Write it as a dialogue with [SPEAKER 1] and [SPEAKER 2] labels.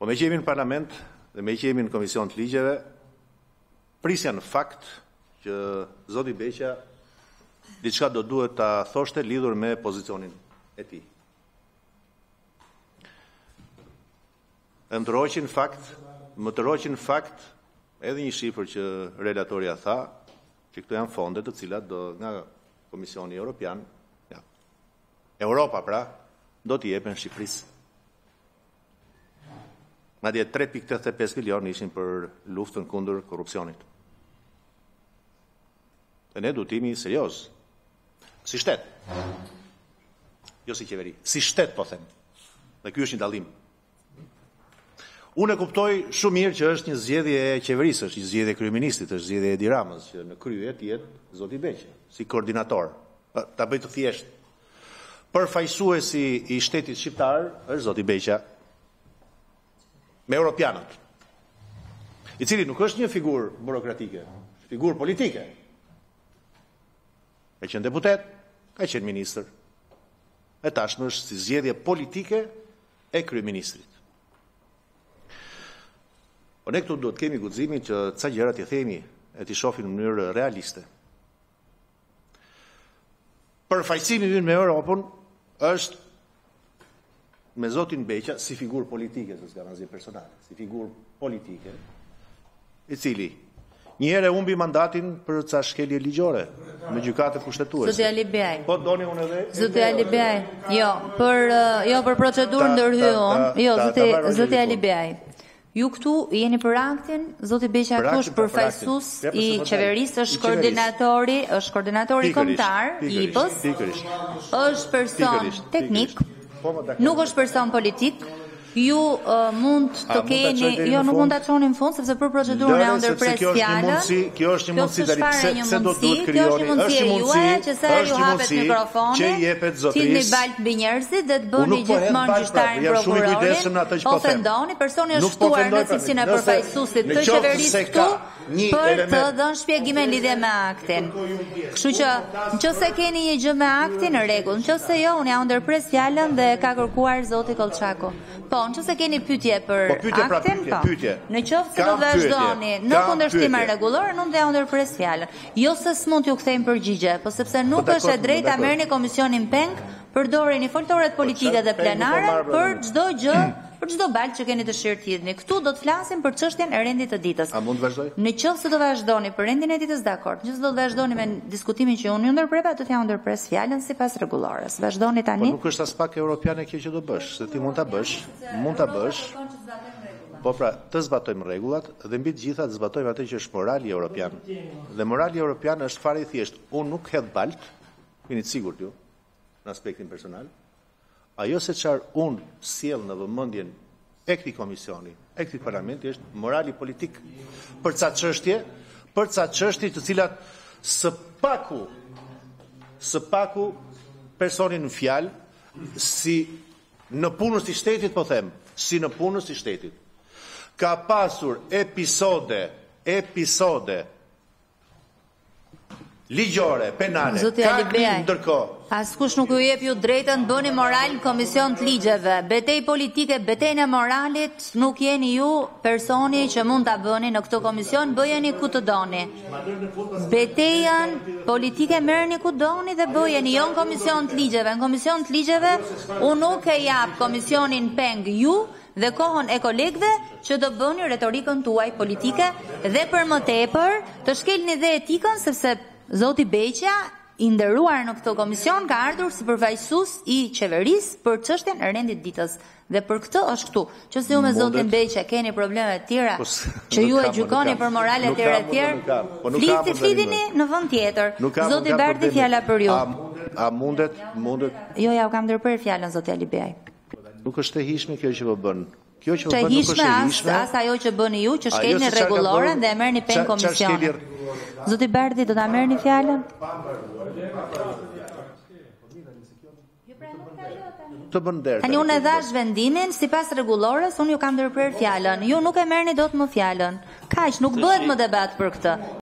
[SPEAKER 1] Po meqë jemi në parlament dhe meqë jemi në komision të ligjeve, prisja në fakt që zoti Beqja diçka do duhet të thoshte lidhur me pozicionin e tij. E më tërhoqi në fakt, më tërhoqi në fakt edhe një shifër që relatorja tha, që këto janë fonde të cilat do nga Komisioni Europian, ja, Europa pra do t'i jepen Shqipërisë. Madje 3.85 milion ishin për luftën kundër korrupsionit. Dhe ne duhet të jemi seriozë, si shtet, jo si qeveri, si shtet po them, dhe ky është një dallim, Unë e kuptoj shumë mirë që është një zgjedhje e qeverisë, është një zgjedhje e kryeministrit, është zgjedhje e Edi Ramës që në krye të jetë zoti Beqja, si koordinator. Ta bëj të thjeshtë. Përfaqësuesi i shtetit shqiptar është zoti Beqja me europianët. I cili nuk është një figurë burokratike, figurë politike. Ka qenë deputet, ka qenë ministër. E tashmë është si zgjedhje politike e kryeministrit. Po ne këtu duhet të kemi guximin që ca gjëra t'i themi e t'i shohim në mënyrë realiste. Përfaqësimi ynë me Europën është me zotin Beqja si figurë politike, se s'ka asgjë personale, si figurë politike, i cili njëherë e humbi mandatin për ca shkelje ligjore në gjykatën kushtetuese.
[SPEAKER 2] Zoti Alibeaj.
[SPEAKER 1] Po doni unë edhe
[SPEAKER 2] Zoti Alibeaj. Jo, për jo për procedurë ndërhy unë. Jo, zoti zoti Alibeaj. Ju këtu jeni për aktin, zoti Beqja këtu është përfaqësues i qeverisë, është koordinatori, është koordinatori kombëtar i IPA-s. Është person teknik. Nuk është person politik, ju mund të keni, jo nuk mund ta çoni në fund sepse për procedurën ua ndërpres fjalën.
[SPEAKER 1] Kjo është një mundësi tani pse pse do duhet të krijoni?
[SPEAKER 2] Është një mundësi që sa ju hapet mikrofoni,
[SPEAKER 1] që jepet
[SPEAKER 2] zotërisë. Hidhni baltë mbi njerëzit dhe të bëni gjithmonë gjyqtarin prokurorin. Ofendoni, personi është ftuar në cilësinë e përfaqësuesit të qeverisë këtu. për të dhënë shpjegime në lidhje me aktin. Kështu që, në qoftë se keni një gjë me aktin, në rregull, në qoftë se jo, unë ja ndërpres fjalën dhe ka kërkuar zoti Kollçaku. Po, në qoftë se keni pyetje për
[SPEAKER 1] po, pra,
[SPEAKER 2] aktin,
[SPEAKER 1] po.
[SPEAKER 2] Në qoftë se do të vazhdoni në kundërshtim me rregulloren, unë do t'jua ndërpres fjalën. Jo se s'mund t'ju kthejmë përgjigje, po sepse nuk po, është e drejtë ta merrni komisionin peng Përdoreni foltoret politike dhe plenare për çdo gjë, për çdo baltë që keni dëshirë të hidhni. Këtu do të flasim për çështjen e rendit të ditës.
[SPEAKER 1] A mund të vazhdoj?
[SPEAKER 2] Në qoftë se do vazhdoni për rendin e ditës, dakord. Nëse do të vazhdoni me diskutimin që unë ju ndërpreva, do t'jua ndërpres fjalën sipas rregullores. Vazhdoni po tani.
[SPEAKER 1] Po nuk është aspak europiane kjo që do bësh, se ti mund ta bësh, mund ta bësh. Po pra, të zbatojmë rregullat dhe mbi të gjitha të zbatojmë atë që është morali europian. Dhe morali europian është fare i thjeshtë. Unë nuk hedh baltë, jeni të sigurt ju. në aspektin personal, ajo se çfarë unë sjell në vëmendjen e këtij komisioni, e këtij parlamenti është morali politik për ca çështje, për ca çështje të cilat së paku së paku personi në fjalë si nëpunës i shtetit po them, si nëpunës i shtetit. Ka pasur episode, episode ligjore penale Zoti Alibeaj, ndërkohë.
[SPEAKER 2] Askush nuk ju jep ju drejtën, bëni moral në komision të ligjeve. Betejën politike, betejën e moralit nuk jeni ju personi që mund ta bëni në këtë komision, bëjeni ku të doni. Betejën politike merreni ku doni dhe bëjeni, jo në komision të ligjeve. Në komision të ligjeve unë nuk e jap komisionin peng ju, dhe kohën e kolegëve që të bëni retorikën tuaj politike dhe për më tepër të shkelni dhe etikën sepse zoti Beqaj i nderuar në këtë komision ka ardhur si përfaqësues i qeverisë për çështjen e rendit ditës dhe për këtë është këtu. Qoftë se ju me zotin Beqaj keni probleme të tjera që ju e gjykoni për moral etj etj flisni zgjidhini në vend tjetër. Zoti Bardhi fjala për ju.
[SPEAKER 1] A mundet, mundet.
[SPEAKER 2] Jo jua kam ndërprerë fjalën zoti Alibeaj.
[SPEAKER 1] Nuk është e hijshme kjo që po bën. Kjo që po
[SPEAKER 2] bën nuk është e hijshme. As ajo që bëni ju që shkelni rregulloren dhe e merrni peng komisionin. Zoti Bardhi do ta merrni fjalën?
[SPEAKER 1] Të bën nder.
[SPEAKER 2] Tani unë e dhashë vendimin sipas rregullores, unë ju kam ndërprerë fjalën. Ju nuk e merrni dot më fjalën. Kaq, nuk bëhet më debat për këtë.